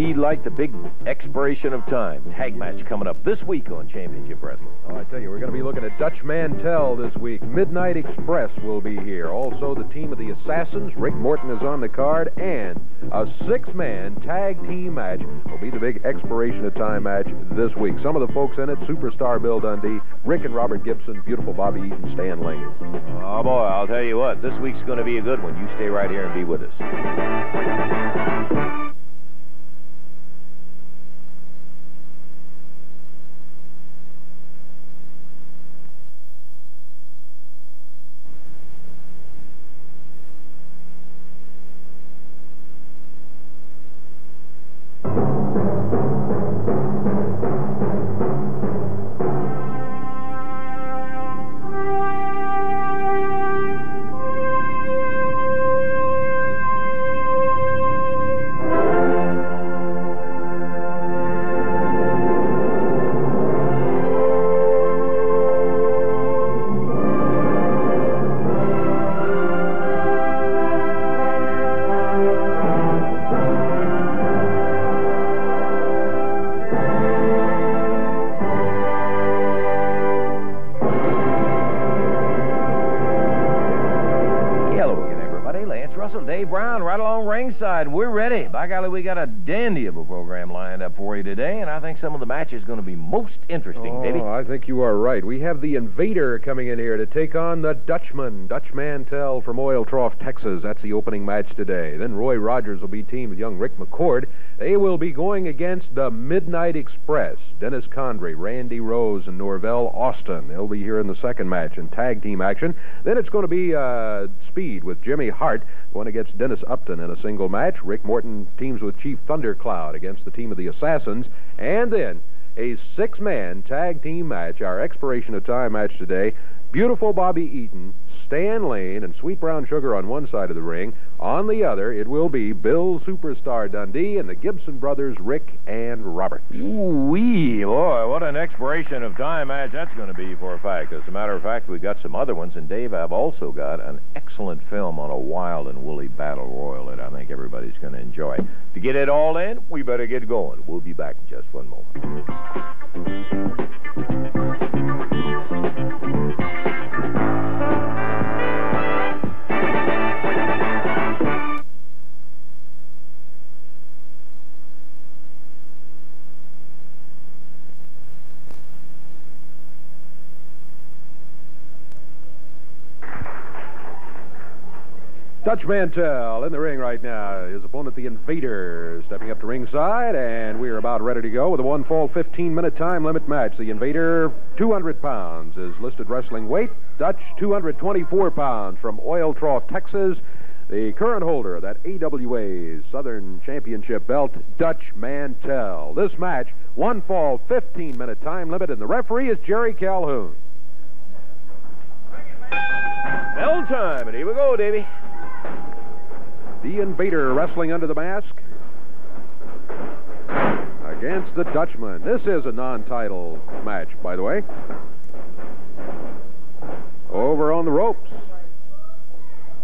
indeed like the big expiration of time tag match coming up this week on Championship Wrestling. Oh, I tell you, we're going to be looking at Dutch Mantell this week. Midnight Express will be here. Also, the team of the Assassins, Rick Morton is on the card, and a six-man tag team match will be the big expiration of time match this week. Some of the folks in it, Superstar Bill Dundee, Rick and Robert Gibson, beautiful Bobby Eaton, Stan Lane. Oh, boy, I'll tell you what, this week's going to be a good one. You stay right here and be with us. Ringside. We're ready. By golly, we got a dandy of a program lined up for you today, and I think some of the matches going to be most interesting, oh, Davey. I think you are right. We have the Invader coming in here to take on the Dutchman, Dutch Mantel from Oil Trough, Texas. That's the opening match today. Then Roy Rogers will be teamed with young Rick McCord. They will be going against the Midnight Express, Dennis Condrey, Randy Rose, and Norvell Austin. They'll be here in the second match in tag team action. Then it's going to be uh, Speed with Jimmy Hart going against Dennis Upton in a single match. Rick Morton teams with Chief Thundercloud against the team of the Assassins. And then a six-man tag team match, our expiration of time match today. Beautiful Bobby Eaton, Stan Lane, and Sweet Brown Sugar on one side of the ring. On the other, it will be Bill Superstar Dundee and the Gibson brothers, Rick and Robert. Ooh-wee, boy, what an expiration of time match that's going to be for a fact. As a matter of fact, we've got some other ones, and Dave, I've also got an excellent film on a wild and woolly battle royal that I think everybody's going to enjoy. To get it all in, we better get going. We'll be back in just one moment. Dutch Mantell in the ring right now. His opponent, the Invader, stepping up to ringside, and we're about ready to go with a one fall 15 minute time limit match. The Invader, 200 pounds, is listed wrestling weight. Dutch, 224 pounds from Oil Trough, Texas. The current holder of that AWA Southern Championship belt, Dutch Mantell. This match, one fall, 15 minute time limit, and the referee is Jerry Calhoun. Bell time, and here we go, Davey. The Invader wrestling under the mask against the Dutchman. This is a non title match, by the way. Over on the ropes.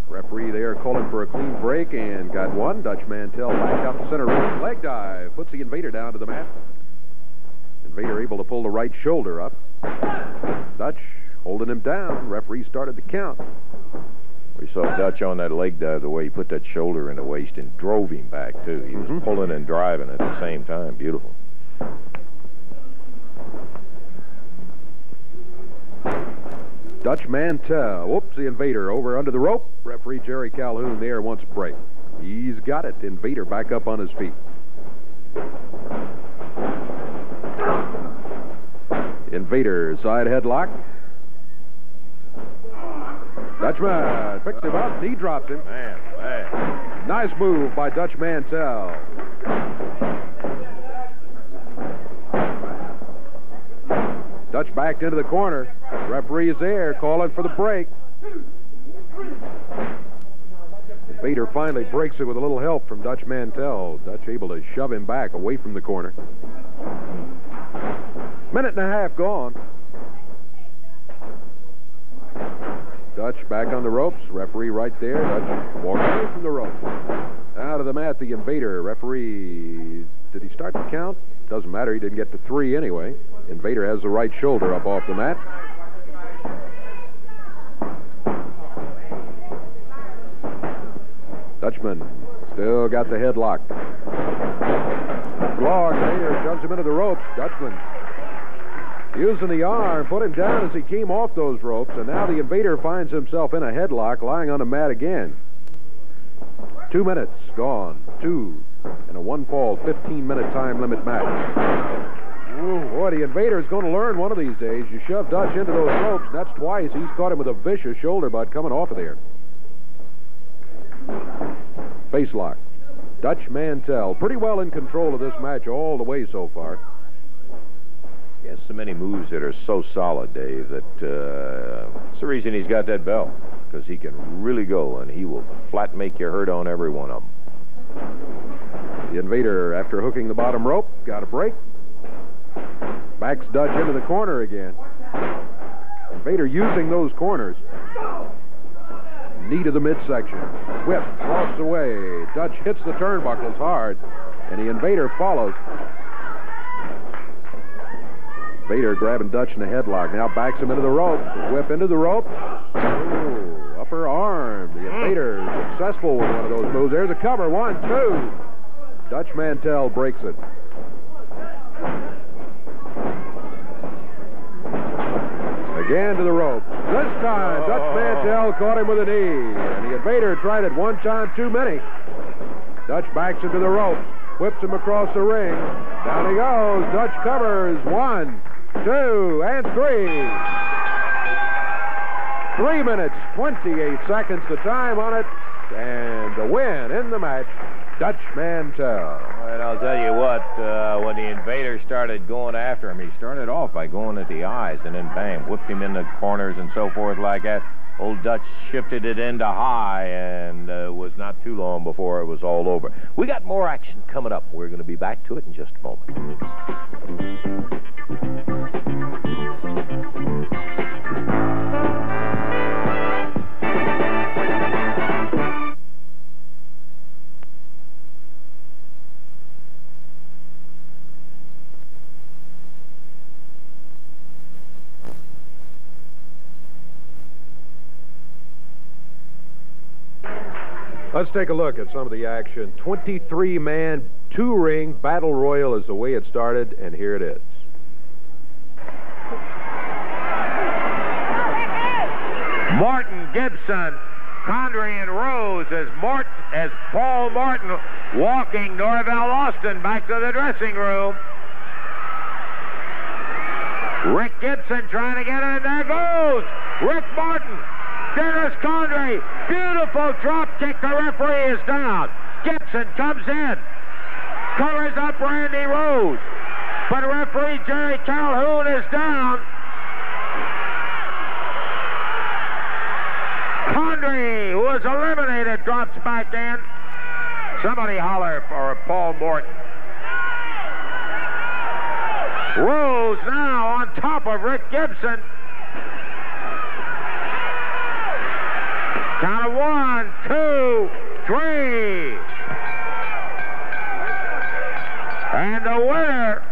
Referee there calling for a clean break and got one. Dutch Mantel back up the center ring. Leg dive. Puts the Invader down to the mat. Invader able to pull the right shoulder up. Dutch holding him down. Referee started the count. We saw Dutch on that leg dive, the way he put that shoulder in the waist and drove him back, too. He was Mhm. pulling and driving at the same time. Beautiful. Dutch Mantel. Whoops, the Invader over under the rope. Referee Jerry Calhoun there wants a break. He's got it. Invader back up on his feet. Invader side headlock. Dutchman picks him up. He drops him. Man, man. Nice move by Dutch Mantell. Dutch backed into the corner. Referee is there, calling for the break. Vader finally breaks it with a little help from Dutch Mantell. Dutch able to shove him back away from the corner. Minute and a half gone. Dutch back on the ropes. Referee right there. Dutch walks away from the ropes. Out of the mat, the invader. Referee Did he start the count? Doesn't matter. He didn't get to three anyway. Invader has the right shoulder up off the mat. Dutchman still got the headlock. Blog, Invader shoves him into the ropes. Dutchman using the arm, put him down as he came off those ropes, and now the invader finds himself in a headlock, lying on the mat again. Two minutes gone. Two in a one-fall, 15-minute time limit match. Ooh, boy, the invader is going to learn one of these days. You shove Dutch into those ropes, and that's twice. He's caught him with a vicious shoulder butt coming off of there. Face lock. Dutch Mantell, pretty well in control of this match all the way so far. He has so many moves that are so solid, Dave, that uh, it's the reason he's got that belt. Because he can really go, and he will flat make you hurt on every one of them. The invader, after hooking the bottom rope, got a break. Backs Dutch into the corner again. Invader using those corners. Knee to the midsection. Whip, cross away. Dutch hits the turnbuckles hard, and the invader follows. Vader grabbing Dutch in the headlock. Now backs him into the rope. Whip into the rope. Ooh, upper arm. The invader successful with one of those moves. There's a cover. One, two. Dutch Mantell breaks it. Again to the rope. This time, Dutch Mantell caught him with a knee. And the invader tried it one time too many. Dutch backs into the rope. Whips him across the ring. Down he goes. Dutch covers. One, two, and three. Three minutes, 28 seconds the time on it. And the win in the match, Dutch Mantell. And I'll tell you what, uh, when the invader started going after him, he started off by going at the eyes and then bam, whipped him in the corners and so forth like that. Old Dutch shifted it into high and uh, was not too long before it was all over. We got more action coming up. We're going to be back to it in just a moment. Let's take a look at some of the action. 23 man, two ring battle royal is the way it started, and here it is. Martin Gibson, Condrey, and Rose as Mort as Paul Morton walking Norvell Austin back to the dressing room. Rick Gibson trying to get in. There goes Rick Morton. Dennis Condrey. Beautiful drop kick. The referee is down. Gibson comes in. Covers up Randy Rose. But referee Jerry Calhoun is down. Condrey, who was eliminated, drops back in. Somebody holler for Paul Morton. Rose now on top of Rick Gibson. Count of one, two, three. And the winner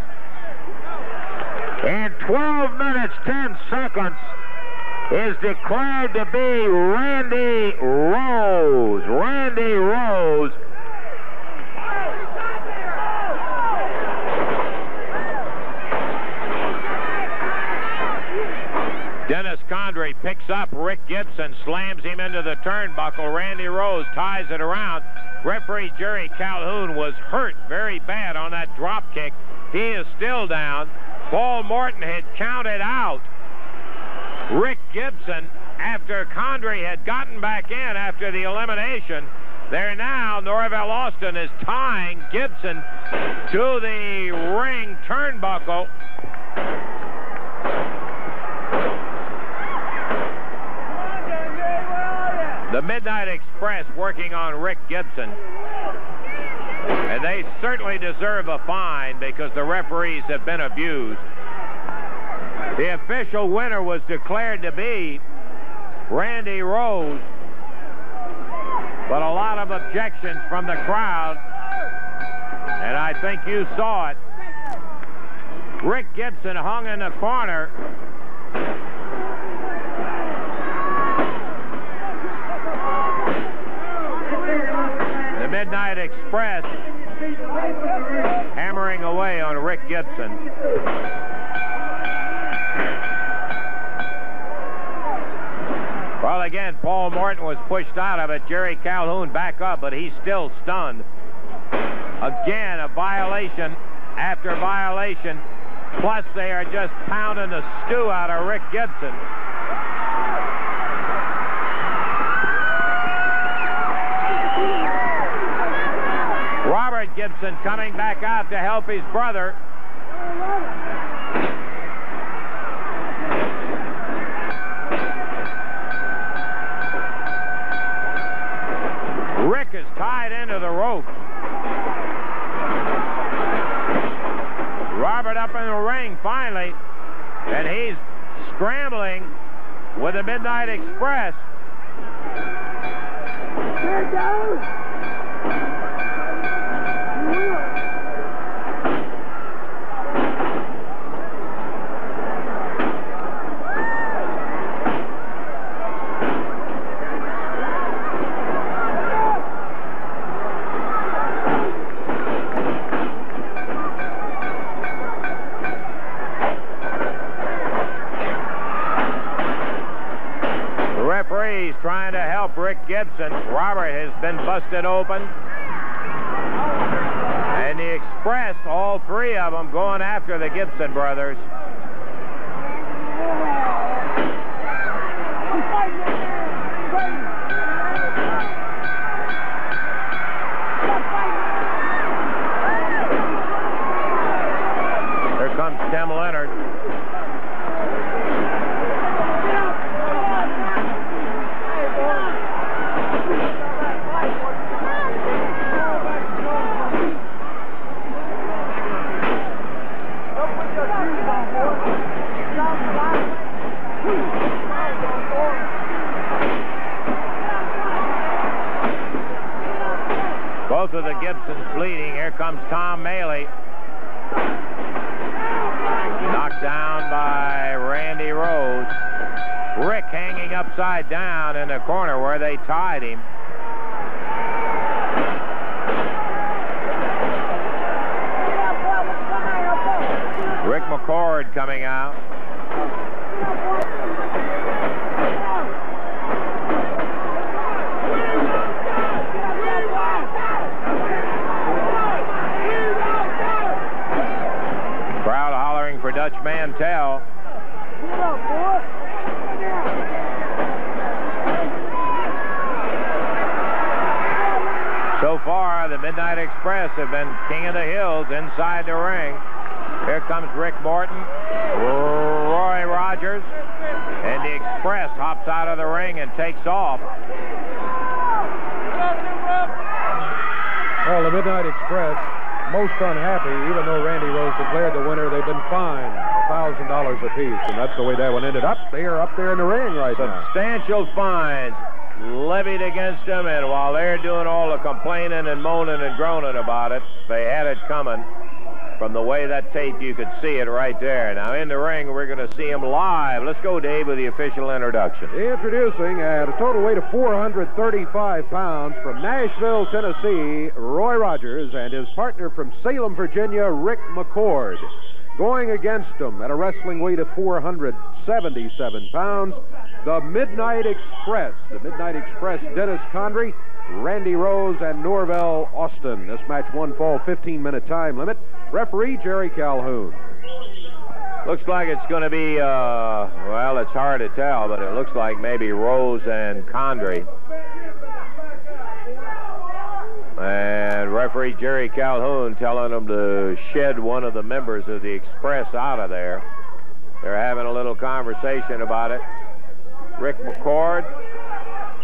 in 12 minutes, 10 seconds is declared to be Randy Rose. Randy Rose. Condrey picks up Rick Gibson, slams him into the turnbuckle. Randy Rose ties it around. Referee Jerry Calhoun was hurt very bad on that drop kick. He is still down. Paul Morton had counted out Rick Gibson after Condrey had gotten back in after the elimination. There now, Norvell Austin is tying Gibson to the ring turnbuckle. The Midnight Express working on Rick Gibson. And they certainly deserve a fine because the referees have been abused. The official winner was declared to be Randy Rose, but a lot of objections from the crowd. And I think you saw it. Rick Gibson hung in the corner. Midnight Express hammering away on Rick Gibson. Well, again, Paul Morton was pushed out of it. Jerry Calhoun back up, but he's still stunned. Again, a violation after violation. Plus, they are just pounding the stew out of Rick Gibson. Robert Gibson coming back out to help his brother. Rick is tied into the ropes. Robert up in the ring finally, and he's scrambling with the Midnight Express. The referee's trying to help Rick Gibson. Robert has been busted open. And the Express, all three of them going after the Gibson brothers. Here comes Tim Leonard. Both of the Gibsons bleeding. Here comes Tom Maley. Knocked down by Randy Rose. Rick hanging upside down in the corner where they tied him. Rick McCord coming out. Crowd hollering for Dutch Mantell. So far, the Midnight Express have been king of the hills inside the ring. Here comes Rick Morton, Roy Rogers, and the Express hops out of the ring and takes off. Well, the Midnight Express, most unhappy, even though Randy Rose declared the winner, they've been fined $1,000 apiece, and that's the way that one ended up. They are up there in the ring right now. Substantial fines levied against them, and while they're doing all the complaining and moaning and groaning about it, they had it coming. From the way that tape, you could see it right there. Now, in the ring, we're going to see him live. Let's go, Dave, with the official introduction. Introducing at a total weight of 435 pounds from Nashville, Tennessee, Roy Rogers and his partner from Salem, Virginia, Rick McCord. Going against him at a wrestling weight of 477 pounds, the Midnight Express. The Midnight Express, Dennis Condrey, Randy Rose, and Norvell Austin. This match one fall 15 minute time limit. Referee Jerry Calhoun. Looks like it's going to be, uh, well, it's hard to tell, but it looks like maybe Rose and Condrey. And referee Jerry Calhoun telling them to shed one of the members of the Express out of there. They're having a little conversation about it. Rick McCord,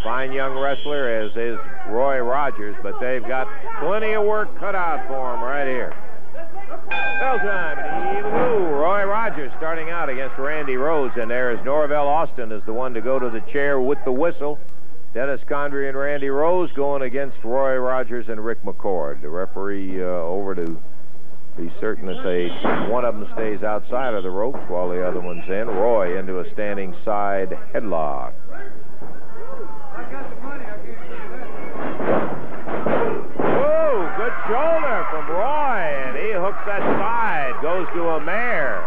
fine young wrestler, as is Roy Rogers, but they've got plenty of work cut out for them right here. Bell time, Roy Rogers starting out against Randy Rose, and there is Norvell Austin is the one to go to the chair with the whistle. Dennis Condrey and Randy Rose going against Roy Rogers and Rick McCord. The referee uh, over to be certain that they one of them stays outside of the ropes while the other one's in. Roy into a standing side headlock. Whoa, good shoulder from Roy, and he hooks that side, goes to a mare.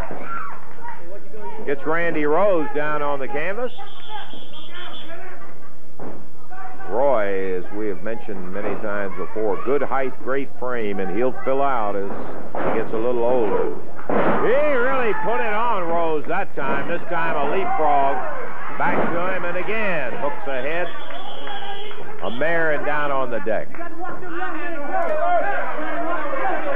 Gets Randy Rose down on the canvas. Roy, as we have mentioned many times before, good height, great frame, and he'll fill out as he gets a little older. He really put it on Rose that time. This time a leapfrog. Back to him, and again hooks ahead. A mare and down on the deck.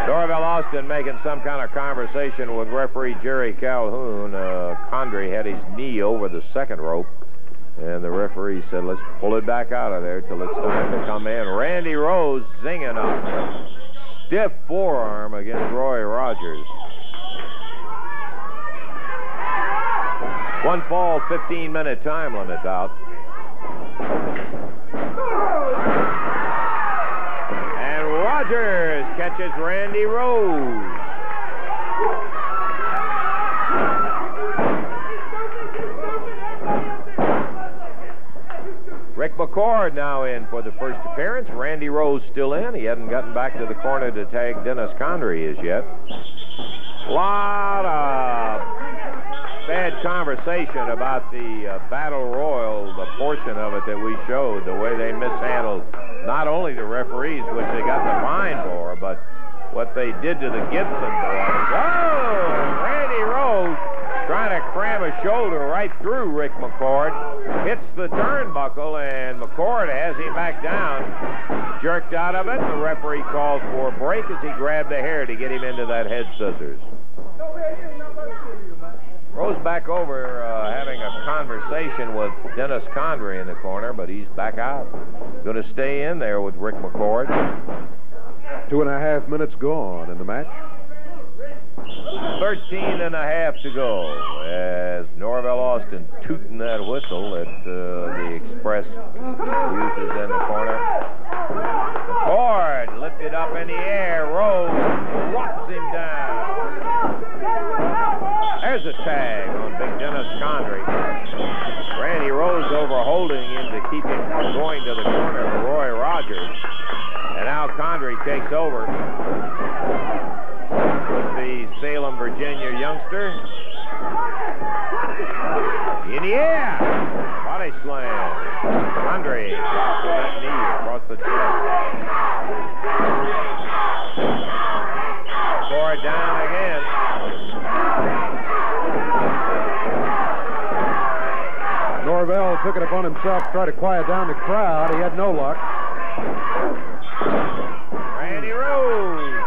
Norvell Austin making some kind of conversation with referee Jerry Calhoun. Uh, Condrey had his knee over the second rope. And the referee said, let's pull it back out of there till it's time to come in. Randy Rose zinging up. Stiff forearm against Roy Rogers. One fall, 15 minute time limit out. And Rogers catches Randy Rose. Rick McCord now in for the first appearance. Randy Rose still in. He hadn't gotten back to the corner to tag Dennis Condrey as yet. Lot of bad conversation about the uh, Battle Royal, the portion of it that we showed, the way they mishandled not only the referees, which they got the fine for, but what they did to the Gibson boys. Oh, Randy Rose trying to cram a shoulder right through Rick McCord. Hits the turnbuckle, and McCord has him back down. Jerked out of it. The referee calls for a break as he grabbed the hair to get him into that head scissors. Rose back over uh, having a conversation with Dennis Condrey in the corner, but he's back out. Going to stay in there with Rick McCord. Two and a half minutes gone in the match. 13 and a half to go as Norvell Austin tooting that whistle that uh, the Express uses in the corner. The cord lifted up in the air. Rose walks him down. There's a tag on Big Dennis Condrey. Randy Rose over holding him to keep him from going to the corner of Roy Rogers. And now Condrey takes over the Salem, Virginia youngster. In the air. Body slam. Andre drops with that knee across the chest. Four down again. Norvell took it upon himself to try to quiet down the crowd. He had no luck. Randy Rose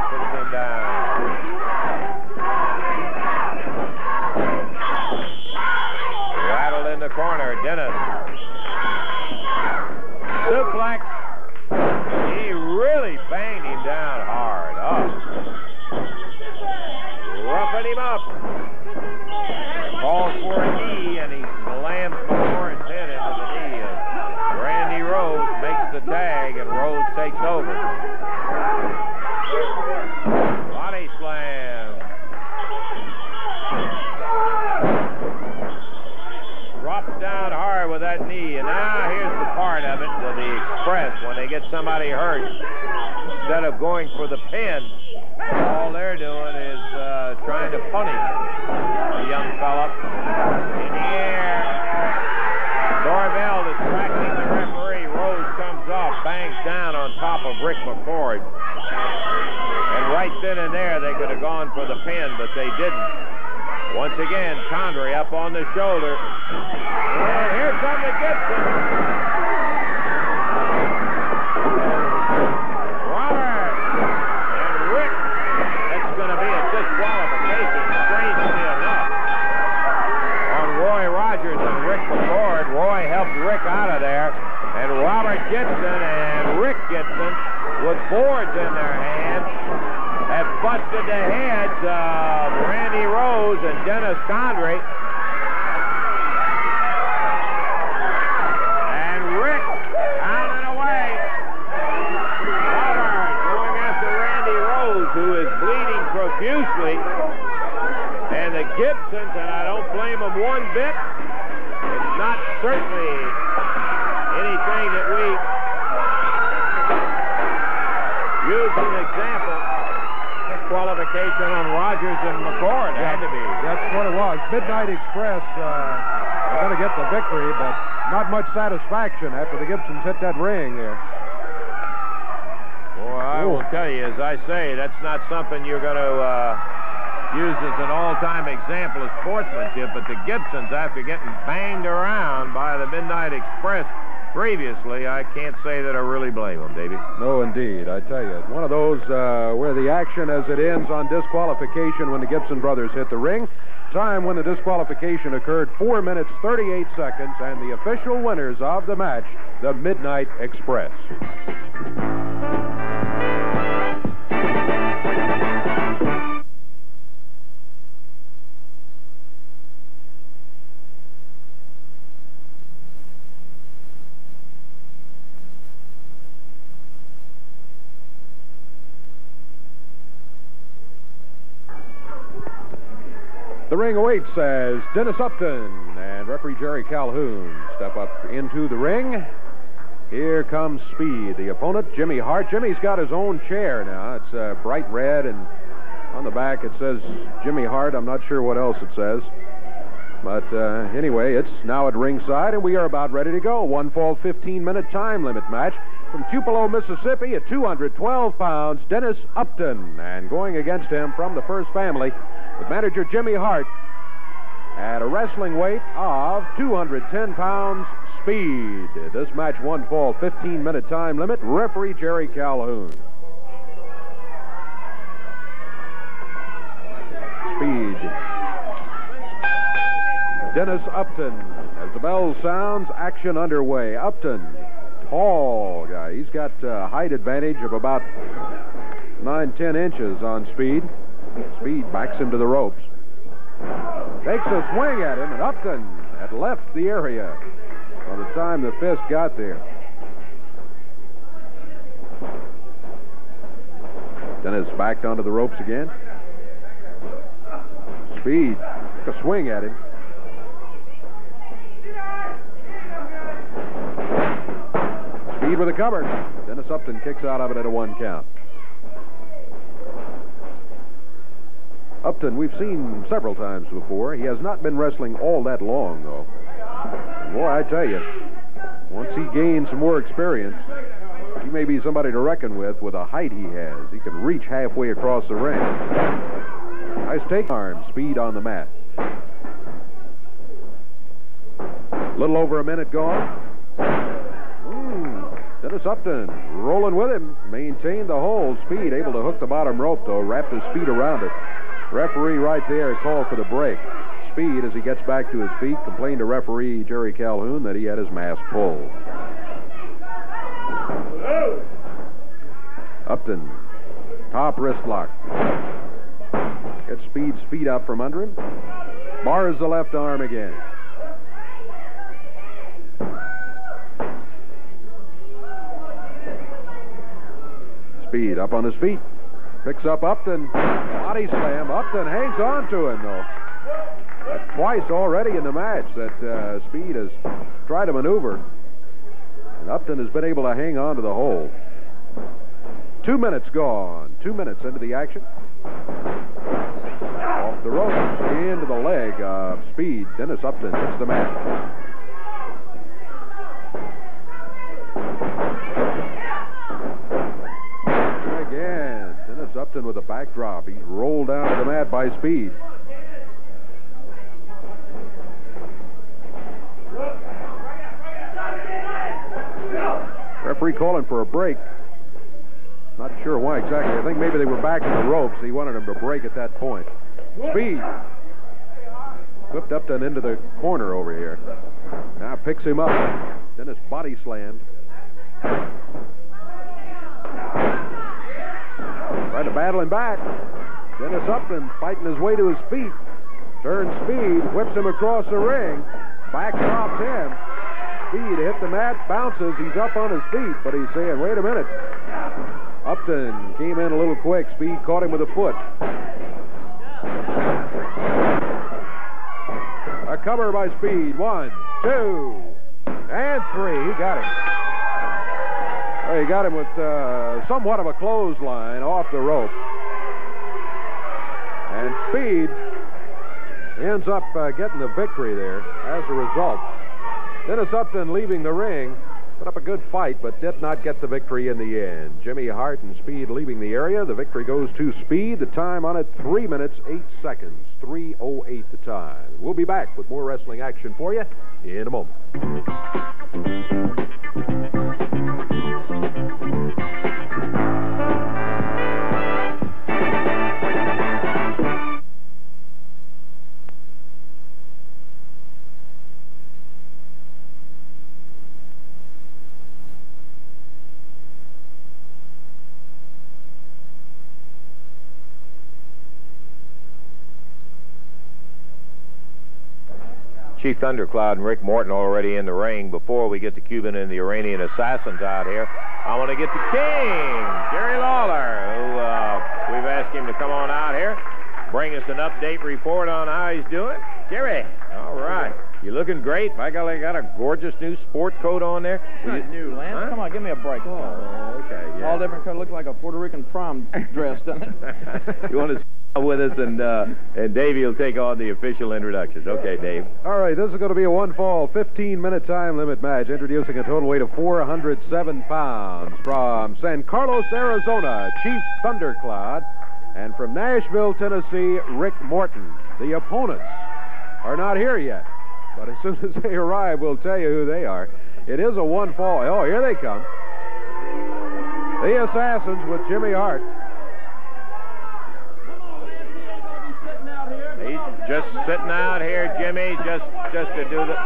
Midnight Express uh, are going to get the victory, but not much satisfaction after the Gibsons hit that ring there. Boy, I will tell you, as I say, that's not something you're going to uh, use as an all-time example of sportsmanship. But the Gibsons, after getting banged around by the Midnight Express previously, I can't say that I really blame them, Davey. No, indeed. I tell you, one of those uh, where the action as it ends on disqualification when the Gibson brothers hit the ring. Time when the disqualification occurred 4 minutes 38 seconds, and the official winners of the match, the Midnight Express. Ring awaits as Dennis Upton and referee Jerry Calhoun step up into the ring. Here comes Speed, the opponent, Jimmy Hart. Jimmy's got his own chair now. It's uh, bright red, and on the back it says Jimmy Hart. I'm not sure what else it says. But uh, anyway, it's now at ringside, and we are about ready to go. One fall, 15 minute time limit match from Tupelo, Mississippi, at 212 pounds, Dennis Upton. And going against him from the first family with manager Jimmy Hart at a wrestling weight of 210 pounds speed. This match one fall, 15 minute time limit. Referee Jerry Calhoun. Speed. Dennis Upton. As the bell sounds, action underway. Upton, tall guy. He's got a height advantage of about 9, 10 inches on speed. Speed backs him to the ropes. Takes a swing at him, and Upton had left the area by the time the fist got there. Dennis backed onto the ropes again. Speed took a swing at him. Speed with a cover. Dennis Upton kicks out of it at a one count. Upton, we've seen several times before. He has not been wrestling all that long, though. Boy, I tell you, once he gains some more experience, he may be somebody to reckon with with the height he has. He can reach halfway across the ring. Nice take arm, speed on the mat. A Little over a minute gone. Mm, Dennis Upton rolling with him, maintained the hold. Speed able to hook the bottom rope, though, wrapped his feet around it. Referee right there called for the break. Speed, as he gets back to his feet, complained to referee Jerry Calhoun that he had his mask pulled. Upton, top wrist lock. Gets Speed's feet up from under him. Bars the left arm again. Speed up on his feet. Picks up Upton. Body slam. Upton hangs on to him, though. That's twice already in the match that uh, Speed has tried to maneuver. And Upton has been able to hang on to the hold. Two minutes gone. Two minutes into the action. Off the ropes, into the leg of Speed. Dennis Upton hits the mat. Again, Dennis Upton with a backdrop. He's rolled down to the mat by Speed. Referee calling for a break. Not sure why exactly. I think maybe they were back in the ropes. He wanted him to break at that point. Speed. Whipped Upton into the corner over here. Now picks him up. Dennis body slammed. Tried to battle him back. Dennis Upton fighting his way to his feet. Turns speed, whips him across the ring. Back drops him. Speed hit the mat, bounces. He's up on his feet, but he's saying, wait a minute. Upton came in a little quick. Speed caught him with a foot. A Cover by Speed. One, two, and three. He got him. Well, he got him with uh, somewhat of a clothesline off the rope. And Speed ends up uh, getting the victory there as a result. Dennis Upton leaving the ring. Put up a good fight, but did not get the victory in the end. Jimmy Hart and Speed leaving the area. The victory goes to Speed. The time on it, 3 minutes, 8 seconds. 3.08 the time. We'll be back with more wrestling action for you in a moment. Chief Thundercloud and Rick Morton already in the ring. Before we get the Cuban and the Iranian assassins out here, I want to get the King, Jerry Lawler, who uh, we've asked him to come on out here, bring us an update report on how he's doing. Jerry, all right. You're looking great. I got, got a gorgeous new sport coat on there. Not new, Lance. Huh? Come on, give me a break. Oh, okay. Yeah. All different color. Look like a Puerto Rican prom dress, doesn't it? you want to with us, and uh, and Davey will take on the official introductions. Okay, Dave. All right, this is going to be a one fall, 15 minute time limit match, introducing a total weight of 407 pounds from San Carlos, Arizona, Chief Thundercloud, and from Nashville, Tennessee, Rick Morton. The opponents are not here yet, but as soon as they arrive, we'll tell you who they are. It is a one fall. Oh, here they come. The Assassins with Jimmy Hart. He's just sitting out here, Jimmy, just just to do the.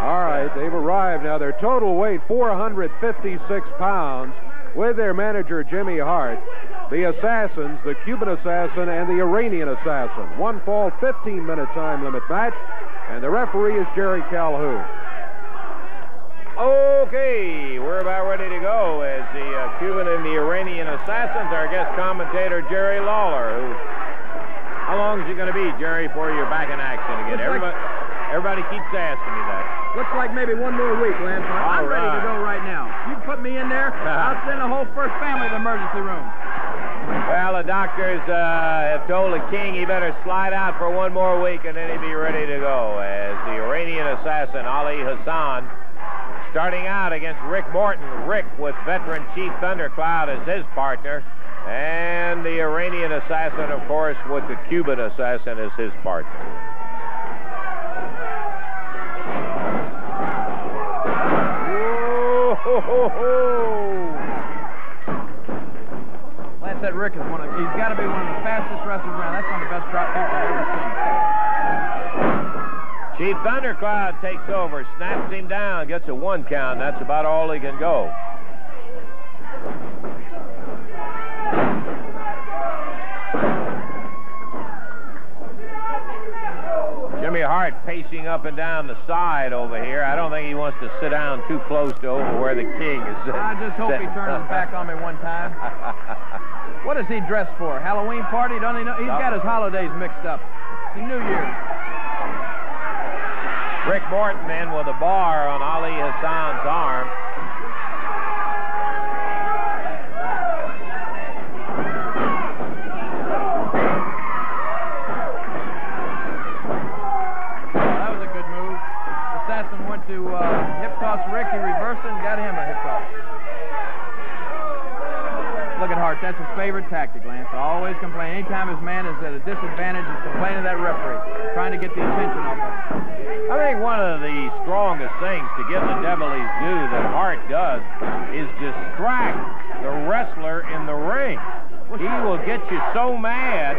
All right, they've arrived now. Their total weight 456 pounds with their manager Jimmy Hart, the assassins, the Cuban assassin and the Iranian assassin. One fall, 15 minute time limit match, and the referee is Jerry Calhoun. Okay, we're about ready to go as the uh, Cuban and the Iranian assassins. Our guest commentator Jerry Lawler. Who, how long is it going to be, Jerry, before you're back in action again? Looks like- Everybody, everybody keeps asking me that. Looks like maybe one more week, Lance. I'm All ready to go right now. You put me in there, I'll send the whole first family to the emergency room. Well, the doctors uh, have told the king he better slide out for one more week and then he'll be ready to go. As the Iranian assassin Ali Hassan starting out against Rick Morton. Rick with veteran Chief Thundercloud as his partner. And the Iranian assassin, of course, with the Cuban assassin as his partner. Whoa-ho-ho-ho. Lance, that Rick is one of, he's got to be one of the fastest wrestlers around. That's one of the best drop kicks I've ever seen. Chief Thundercloud takes over, snaps him down, gets a one count. That's about all he can go. Jimmy Hart pacing up and down the side over here. I don't think he wants to sit down too close to over where the king is. I just hope he turns his back on me one time. What is he dressed for? Halloween party? Don't he know? He's got his holidays mixed up. It's New Year's. Rick Morton in with a bar on Ali Hassan's arm. That was a good move. Assassin went to uh, hip toss Rick. He reversed it and got him a hip toss. Look at Hart. That's his favorite tactic, Lance. Always complain. Anytime his man is at a disadvantage, he's complaining to that referee, trying to get the attention off of him. I think one of the strongest things to give the devil his due that Hart does is distract the wrestler in the ring. He will get you so mad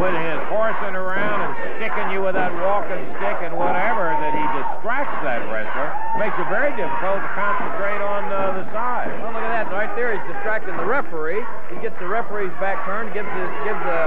with his horsing around and sticking you with that walking stick and whatever that he distracts that wrestler. Makes it very difficult to concentrate on uh, the side. Well, look at that. Right there, he's distracting the referee. He gets the referee's back turned, gives the, gives the,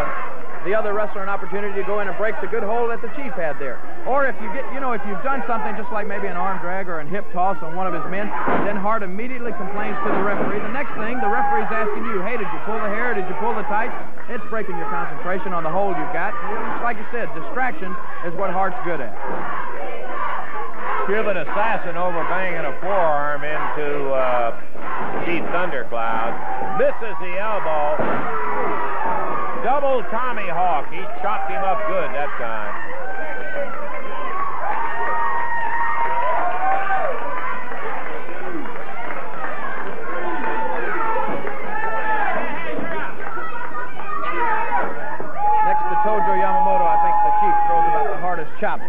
the other wrestler an opportunity to go in and break the good hold that the chief had there. Or if you get, you know, if you've done something just like maybe an arm drag or a hip toss on one of his men, then Hart immediately complains to the referee. The next thing, the referee's asking you, hey, did you pull the hair? Did you pull the tights? It's breaking your concentration on the hold you've got. Like you said, distraction is what Hart's good at. Cuban assassin over banging a forearm into uh, Chief Thundercloud. Misses the elbow. Double tomahawk. He chopped him up good that time. Next to Tojo Yamamoto, I think the chief throws about the hardest chops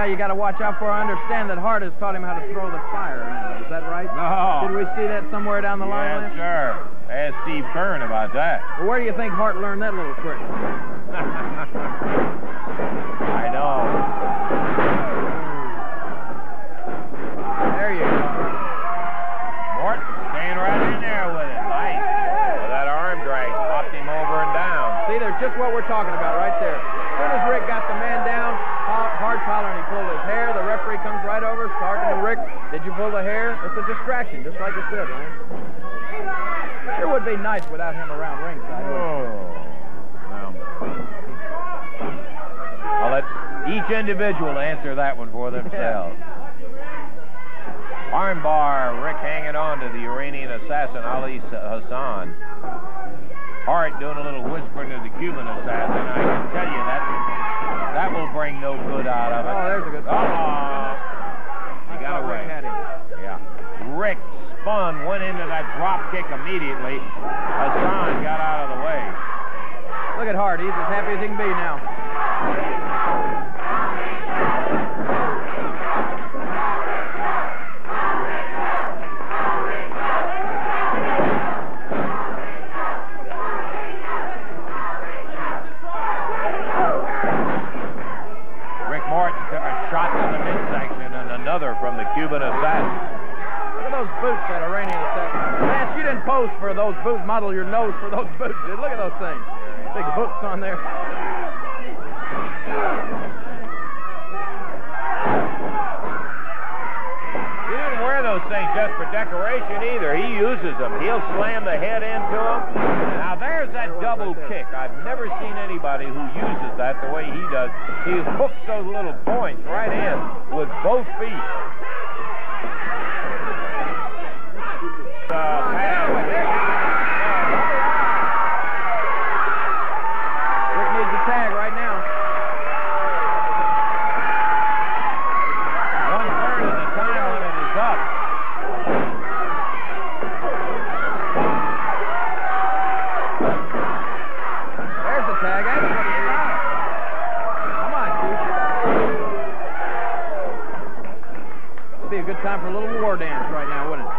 guy you got to watch out for. I understand that Hart has taught him how to throw the fire now. Is that right? No. Did we see that somewhere down the line? Yes, sir. Ask Steve Keirn about that. Well, where do you think Hart learned that little trick? I know. There you go. Morton staying right in there with it. Nice. Well, that arm drag popped him over and down. See, there's just what we're talking about right there. As soon as Rick got the man down, Har- Hart's hollering, he pulled his hair. The referee comes right over, talking to Rick. Did you pull the hair? It's a distraction, just like you said, Lance. Sure would be nice without him around ringside. wouldn't? Oh, well, I'll let each individual answer that one for themselves. Armbar, Rick hanging on to the Iranian assassin Ali Hassan. Hart doing a little whispering to the Cuban assassin. I can tell you that that will bring no good out of it. Oh, there's a good Oh, he got away. Rick. Yeah. Rick spun, went into that drop kick immediately. Hassan got out of the way. Look at Hart. He's as happy as he can be now. Rick Morton took a shot to the midsection and another from the Cuban assassin. Look at those boots that Iranian assassin. Lance, you didn't pose for those boots. Model your nose for those boots. Dude. Look at those things. Big hooks on there. He didn't wear those things just for decoration either. He uses them. He'll slam the head into them. Now there's that double kick. I've never seen anybody who uses that the way he does. He hooks those little points right in with both feet. Uh, pad. Rick needs a tag right now. One third of the time limit is up. There's the tag. That's what he got. Come on, Chief. It'd be a good time for a little war dance right now, wouldn't it?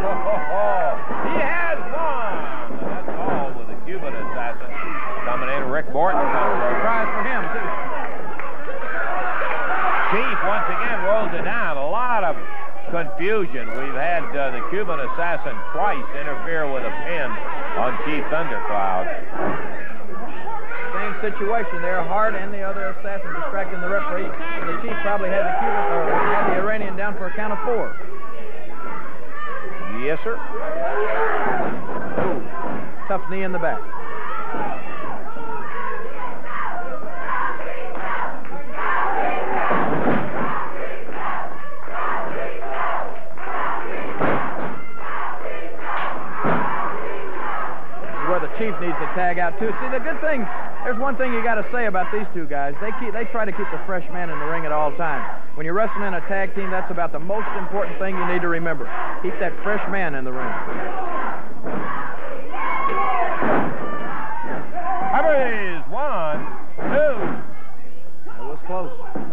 he has won. That's all with the Cuban assassin coming in. Rick Morton. Surprise for him, too. Chief once again rolls it down. A lot of confusion. We've had uh, the Cuban assassin twice interfere with a pin on Chief Thundercloud. Same situation there. Hart and the other assassin distracting the referee. The chief probably had the Cuban or had the Iranian down for a count of four. Yes, sir. Tough knee in the back. Chief needs to tag out too. See, the good thing, there's one thing you got to say about these two guys. They keep, they try to keep the fresh man in the ring at all times. When you're wrestling in a tag team, that's about the most important thing you need to remember. Keep that fresh man in the ring. Hubbard one, two. That was close.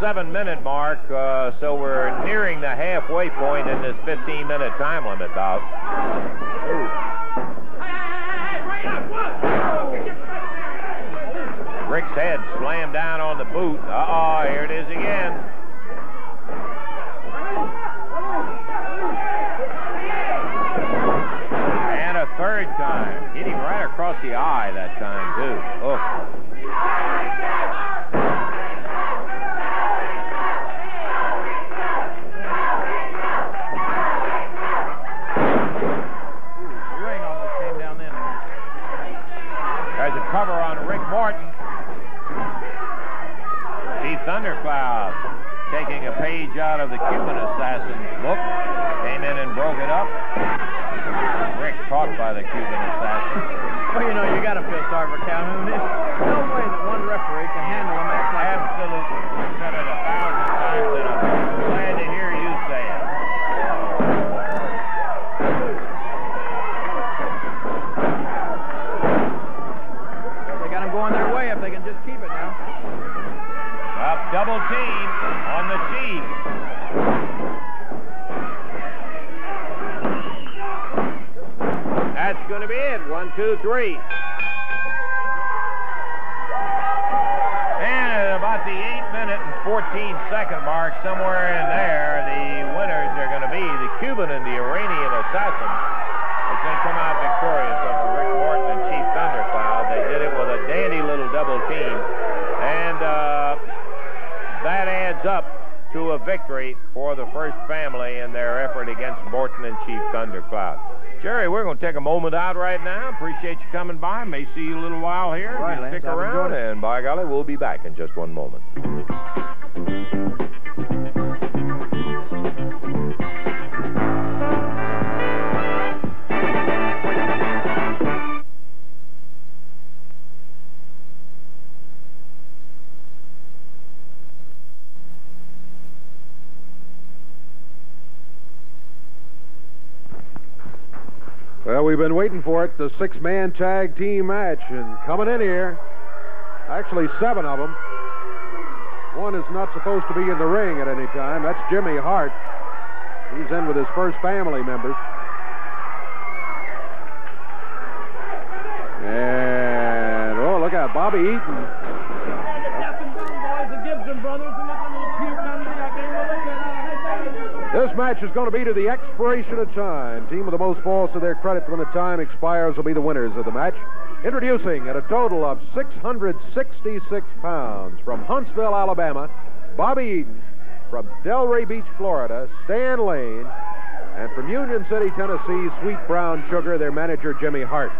Seven minute mark, uh, so we're nearing the halfway point in this 15 minute time limit bout. Rick's head slammed down on the boot. Uh oh, here it is again. And a third time. Hit him right across the eye that time, too. Oh. The ring almost came down then. There's a cover on Rick Morton. Chief Thundercloud taking a page out of the Cuban assassin book. Came in and broke it up. Rick caught by the Cuban assassin. Well, you know, you got to feel sorry for Calhoun. There's no way that one referee can handle a match like. Absolutely. Said it a thousand times, and I'm glad to hear you say it. They got him going their way if they can just keep it now. Up double team That's going to be it. One, two, three. And at about the 8 minute and 14 second mark, somewhere in there, the winners are going to be the Cuban and the Iranian assassin. It's going to come out victorious over Rick Morton and Chief Thundercloud. They did it with a dandy little double team. And uh, that adds up to a victory for the first family in their effort against Morton and Chief Thundercloud. Jerry, we're going to take a moment out right now. Appreciate you coming by. May see you a little while here. Right, Lance. Stick around, and by golly, we'll be back in just one moment. Been waiting for it, the six man tag team match, and coming in here, actually seven of them. One is not supposed to be in the ring at any time. That's Jimmy Hart. He's in with his first family members. And, oh, look out, Bobby Eaton. Match is going to be to the expiration of time. Team with the most falls to their credit when the time expires will be the winners of the match. Introducing at a total of 666 pounds from Huntsville, Alabama, Bobby Eaton. From Delray Beach, Florida, Stan Lane. And from Union City, Tennessee, Sweet Brown Sugar, their manager, Jimmy Hart.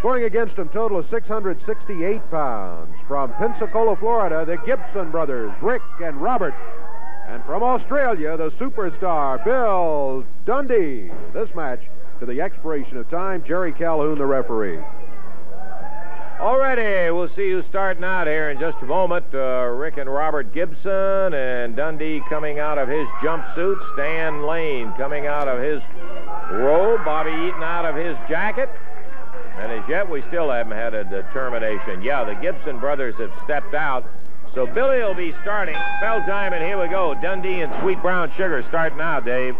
Scoring against them, total of 668 pounds. From Pensacola, Florida, the Gibson brothers, Rick and Robert. And from Australia, the superstar, Bill Dundee. This match to the expiration of time, Jerry Calhoun, the referee. Alrighty, we'll see you starting out here in just a moment. Uh, Rick and Robert Gibson and Dundee coming out of his jumpsuit. Stan Lane coming out of his robe. Bobby Eaton out of his jacket. And as yet, we still haven't had a determination. Yeah, the Gibson brothers have stepped out. So Billy will be starting. Bell time, and here we go. Dundee and Sweet Brown Sugar starting out, Dave.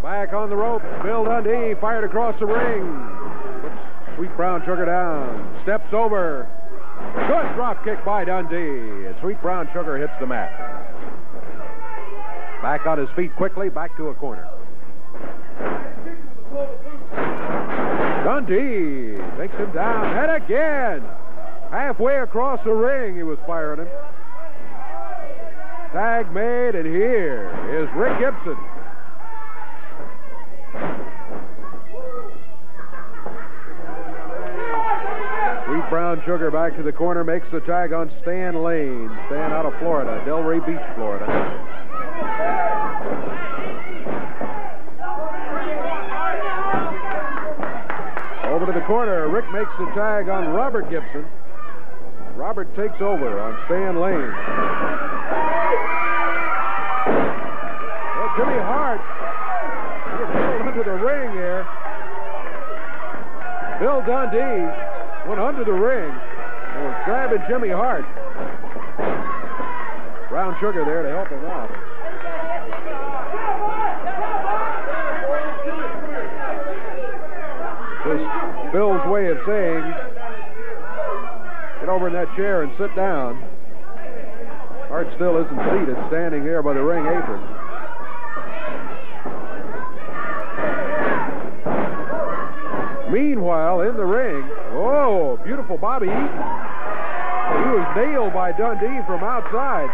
Back on the rope, Bill Dundee fired across the ring. Puts Sweet Brown Sugar down. Steps over. Good drop kick by Dundee. Sweet Brown Sugar hits the mat. Back on his feet quickly, back to a corner. Dundee takes him down, and again. Halfway across the ring, he was firing him. Tag made, and here is Rick Gibson. Sweet Brown Sugar back to the corner, makes the tag on Stan Lane. Stan out of Florida, Delray Beach, Florida. Over to the corner, Rick makes the tag on Robert Gibson. Robert takes over on Stan Lane. Well, Jimmy Hart under the ring here. Bill Dundee went under the ring and was grabbing Jimmy Hart. Brown Sugar there to help him out. Just Bill's way of saying, get over in that chair and sit down. Hart still isn't seated, standing there by the ring apron. Meanwhile, in the ring, oh, beautiful Bobby Eaton. He was nailed by Dundee from outside.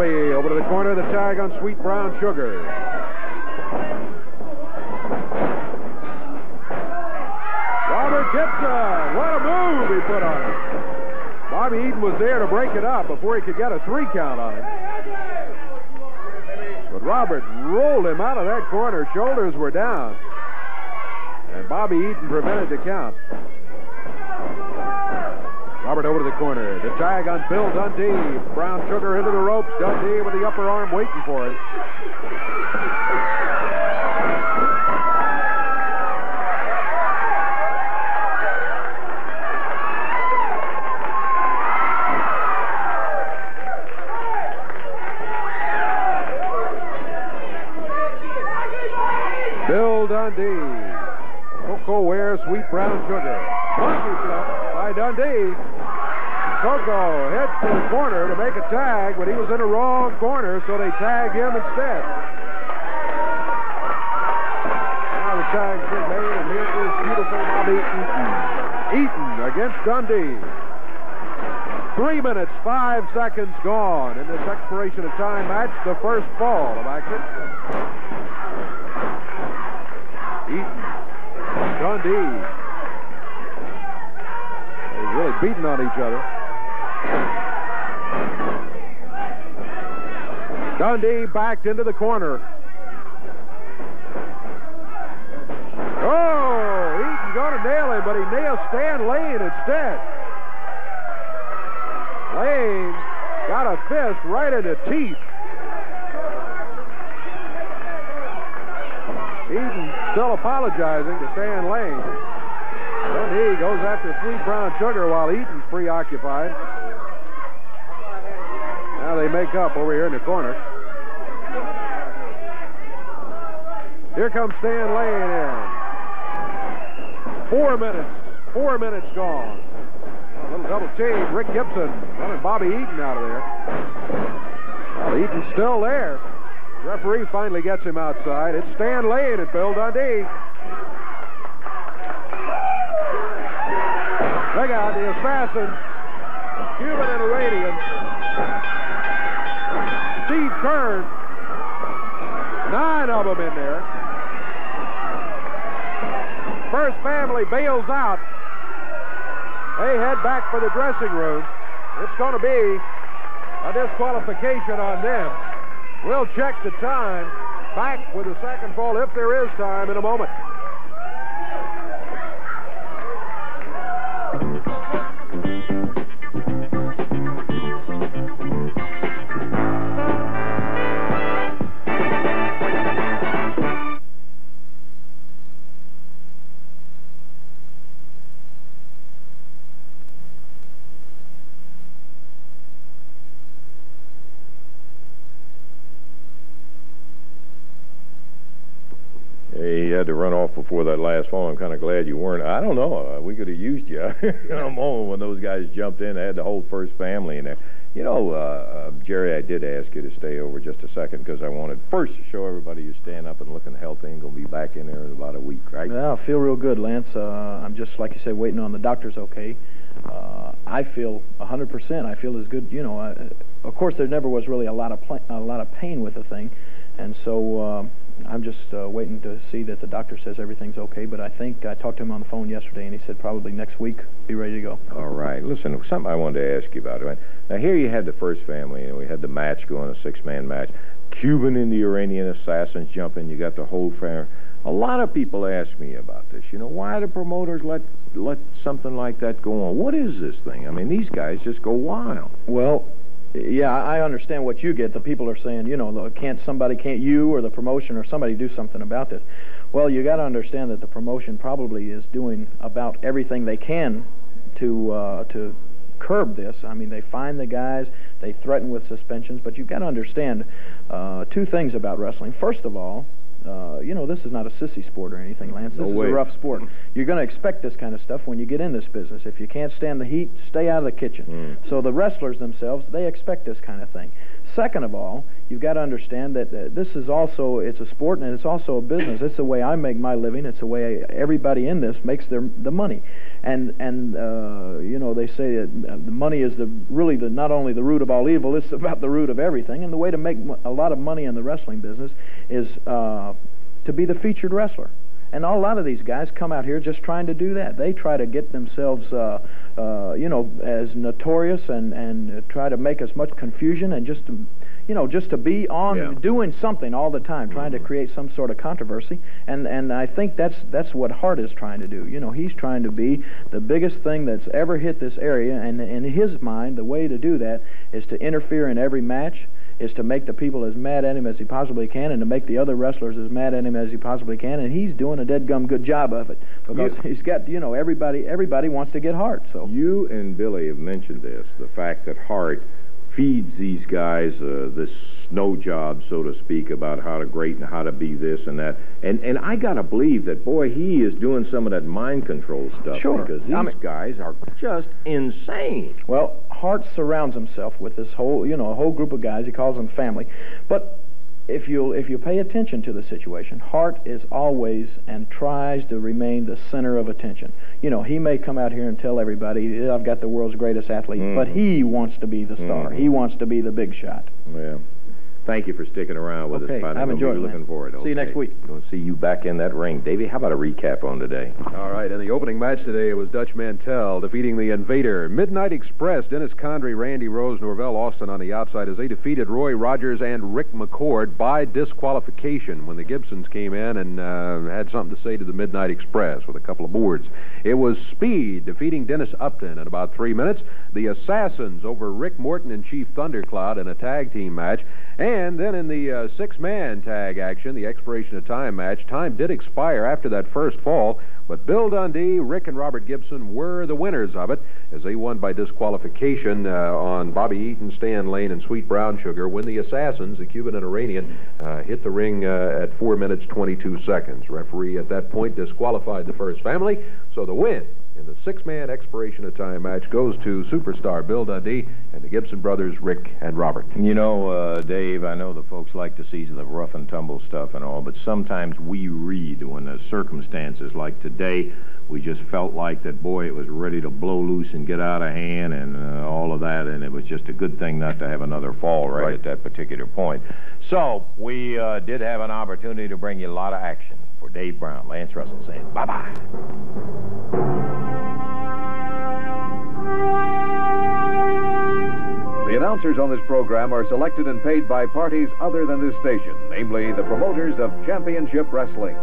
Bobby the tag on Sweet Brown Sugar. Robert Gibson, what a move he put on it. Bobby Eaton was there to break it up before he could get a three count on him. But Robert rolled him out of that corner. Shoulders were down. And Bobby Eaton prevented the count. Robert over to the corner. The tag on Bill Dundee. Brown Sugar into the ropes. Dundee with the upper arm waiting for it. Bill Dundee. Koko Ware, Sweet Brown Sugar. By Dundee. Koko heads to the corner to make a tag, but he was in the wrong corner, so they tagged him instead. Now the tag's been made, and here is beautiful Bobby Eaton. Eaton against Dundee. Three minutes, five seconds gone in this expiration of time match, the first fall of action. Eaton. Dundee. They're really beating on each other. Dundee backed into the corner. Oh, Eaton's going to nail him, but he nails Stan Lane instead. Lane got a fist right in the teeth. Eaton still apologizing to Stan Lane. Dundee goes after Sweet Brown Sugar while Eaton's preoccupied. Now they make up over here in the corner. Here comes Stan Lane in. Four minutes. Four minutes gone. A little double change. Rick Gibson running Bobby Eaton out of there. Well, Eaton's still there. Referee finally gets him outside. It's Stan Lane and Bill Dundee. Look out, the assassins. Cuban and Iranian. Kern. Nine of them in there. First family bails out. They head back for the dressing room. It's going to be a disqualification on them. We'll check the time. Back with the second fall, if there is time, in a moment. Before that last fall. I'm kind of glad you weren't. I don't know. Uh, we could have used you in a moment when those guys jumped in. They had the whole first family in there. You know, uh, uh, Jerry, I did ask you to stay over just a second because I wanted first to show everybody you stand up and looking healthy and going to be back in there in about a week, right? Yeah, I feel real good, Lance. Uh, I'm just, like you said, waiting on the doctor's okay. Uh, I feel 100%. I feel as good, you know. I, of course, there never was really a lot of pla- a lot of pain with the thing, and so uh, I'm just uh, waiting to see that the doctor says everything's okay. But I think I talked to him on the phone yesterday, and he said probably next week be ready to go. All right. Listen, something I wanted to ask you about. Right? Now, here you had the first family, and we had the match going, a six-man match. Cuban and the Iranian assassins jumping. You got the whole family. A lot of people ask me about this. You know, why do promoters let let something like that go on? What is this thing? I mean, these guys just go wild. Well, yeah, I understand what you get. The people are saying, you know, can't somebody, can't you or the promotion or somebody do something about this? Well, you got to understand that the promotion probably is doing about everything they can to uh, to curb this. I mean, they find the guys, they threaten with suspensions, but you've got to understand uh, two things about wrestling. First of all, uh, you know, this is not a sissy sport or anything, Lance. This No is way. a rough sport. You're going to expect this kind of stuff when you get in this business. If you can't stand the heat, stay out of the kitchen. So the wrestlers themselves, they expect this kind of thing. Second of all, you've got to understand that uh, this is also it's a sport and it's also a business. It's the way I make my living. It's the way everybody in this makes their the money. And and uh, you know they say that uh, the money is the really the not only the root of all evil. It's about the root of everything. And the way to make a lot of money in the wrestling business is uh, to be the featured wrestler. And a lot of these guys come out here just trying to do that. They try to get themselves, uh, uh, you know, as notorious and and try to make as much confusion and just, you know, just to be on Yeah. doing something all the time, trying to mm-hmm. create some sort of controversy. And and I think that's that's what Hart is trying to do. You know, he's trying to be the biggest thing that's ever hit this area. And in his mind, the way to do that is to interfere in every match is to make the people as mad at him as he possibly can and to make the other wrestlers as mad at him as he possibly can and he's doing a dead gum good job of it because You- he's got you know everybody everybody wants to get Hart so You and Billy have mentioned this, the fact that Hart feeds these guys uh, this snow job, so to speak, about how to great and how to be this and that. And and I gotta believe that boy, he is doing some of that mind control stuff Sure. because these I mean- guys are just insane. Well, Hart surrounds himself with this whole, you know, a whole group of guys. He calls them family. But if you if you pay attention to the situation, Hart is always and tries to remain the center of attention. You know, he may come out here and tell everybody, "I've got the world's greatest athlete," but Mhm. he wants to be the star. Mhm. He wants to be the big shot. Yeah. Thank you for sticking around with Okay, us, partner. I've We'll be enjoyed it, Looking Lance. forward. See you next week. We'll see you back in that ring, Davey. How about a recap on today? All right, in the opening match today, it was Dutch Mantel defeating the Invader. Midnight Express, Dennis Condrey, Randy Rose, Norvell Austin on the outside as they defeated Roy Rogers and Rick McCord by disqualification when the Gibsons came in and uh, had something to say to the Midnight Express with a couple of boards. It was Speed defeating Dennis Upton in about three minutes. The Assassins over Rick Morton and Chief Thundercloud in a tag team match. And then in the uh, six-man tag action, the expiration of time match, time did expire after that first fall, but Bill Dundee, Rick, and Robert Gibson were the winners of it as they won by disqualification uh, on Bobby Eaton, Stan Lane, and Sweet Brown Sugar when the Assassins, the Cuban and Iranian, uh, hit the ring uh, at 4 minutes 22 seconds. Referee at that point disqualified the first family, so the win in the six-man expiration of time match goes to superstar Bill Dundee and the Gibson brothers, Rick and Robert. You know, uh, Dave, I know the folks like to see the rough and tumble stuff and all, but sometimes we read when the circumstances like today, we just felt like that, boy, it was ready to blow loose and get out of hand and uh, all of that, and it was just a good thing not to have another fall right, Right. at that particular point. So, we uh, did have an opportunity to bring you a lot of action. For Dave Brown, Lance Russell saying bye-bye. The announcers on this program are selected and paid by parties other than this station, namely the promoters of championship wrestling.